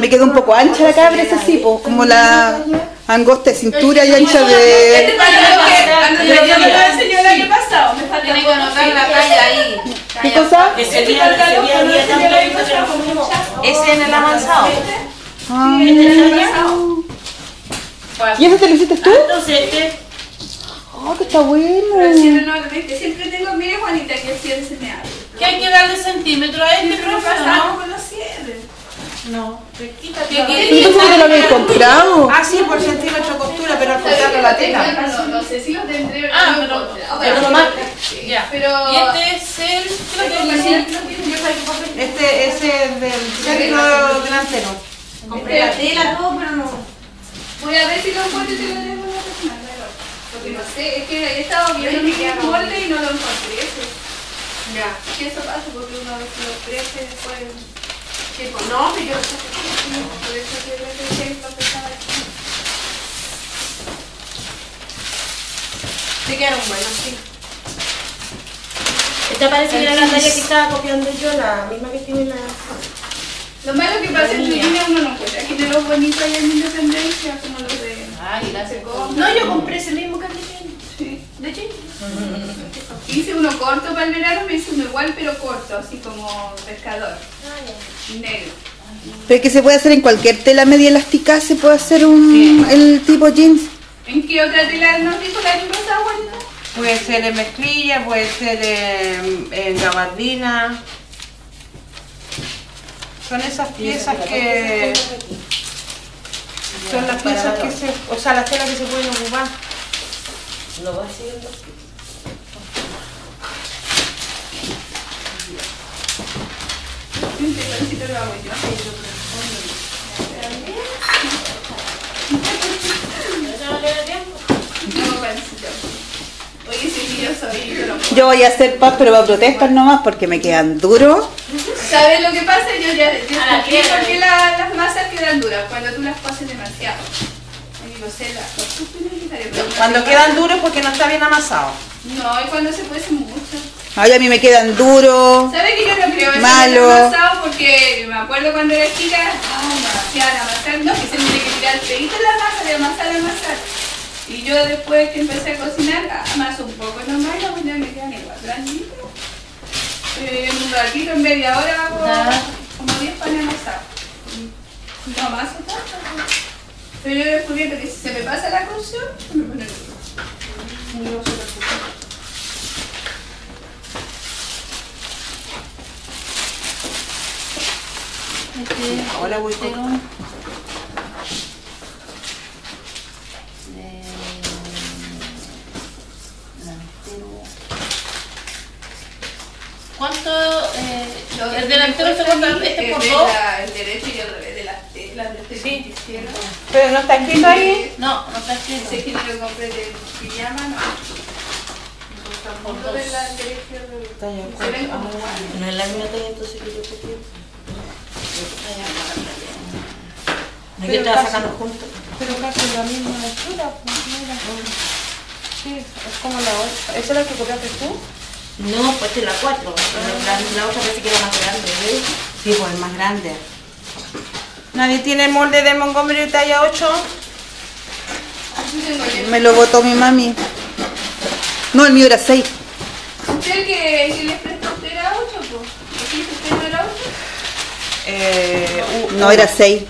Me quedó un poco ancha la cabra, ese sí, pues, como la angosta de cintura y ancha de... Este que que talla ahí. ¿Qué cosa? Ese Este en el avanzado. Este ¿Y ese te lo hiciste tú? Este, Oh, que está bueno. Pero si no, que siempre tengo, mire Juanita, que el cierre se me abre. ¿qué hay que darle centímetro a este, Siempre profe? No, te quita ¿Qué todo. quieres? Entonces te lo habéis comprado. Ah, sí, por centímetro de costura, pero al cortarle la tela. No, no sé si lo tendré. Ah, no pero, pero nomás, ya. Pero- Y este es el, creo que Pero es sí, el-. Este, es del centro delantero. Compré la tela, todo, pero no. Voy a ver si lo encuentro y te lo dejo en la persona, Porque no sé, es que he estado viendo mi molde y no lo encontré. Ya. Que eso pasa porque uno ve que lo crece después. No, pero yo Por eso que lo dejé lo que estaba aquí. te quedaron buenos, sí. Esta parece que era la talla que estaba copiando yo, la misma que tiene la... Lo malo que pasa en línea uno no encuentra. Aquí de los bonitos hay en Independencia, como los de. Ay, gracias. No, yo compré ese mismo que tiene. Sí. ¿De Chile? Hice uno corto para el verano, me hice uno igual pero corto, así como pescador. Negro. Pero que se puede hacer en cualquier tela media elástica, se puede hacer un el tipo jeans. ¿En qué otra tela nos dijo la Juanita? Puede ser en mezclilla, puede ser en, en gabardina. Son esas piezas que... Son las piezas que se... O sea, las telas que se pueden ocupar. No va lo hago yo. No, pancito. Oye, sí, que yo soy, yo no Yo voy a hacer paz, pero para protestar nomás porque me quedan duros. ¿Sabes lo que pasa? Yo ya yo A la expliqué tierra. por qué la- las masas quedan duras cuando tú las pases demasiado. Ay, no sé, las cosas pero Cuando quedan duros porque no está bien amasado. No, y cuando se cuece mucho. Ay, a mí me quedan duros. ¿Sabes que yo Malo. en el amasado? Porque me acuerdo cuando era chica, ay, me amasar, no, que se me que tirar el pedito en la masa, de amasar, amasar. Y yo después que empecé a cocinar, amaso un poco nomás y las mañana me quedan igual, blanditas. Eh, en un ratito, en media hora, hago como 10 panes amasados. No amaso tanto. Pero yo he descubierto que si se me pasa la cocción, se me pone duro. Y luego se lo escucho. Este, Ahora voy con-. Eh. ¿Cuánto? Eh, el delantero se corta este por de dos. la- El derecho y el revés de las telas de este Sí. cielo. Pero no está escrito ahí. No, no está escrito. Ese que no lo compré de pijama, no. Por del lado derecho y el revés. Se ven como igual. No es la misma talla entonces que yo copié. Es que estaba sacando juntos. Pero casi la misma altura. pues, mira. Sí, es como la otra. ¿Esa es la que copiaste tú? No, pues esta es la 4. La, la otra parece que era más grande, ¿ves? Sí, pues es más grande. ¿Nadie tiene el molde de Montgomery talla 8? Aquí tengo yo. Me lo botó mi mami. No, el mío era 6. ¿Usted que, que les prestó usted era 8, pues? ¿Aquí usted no era 8? Eh, u- No, era 6.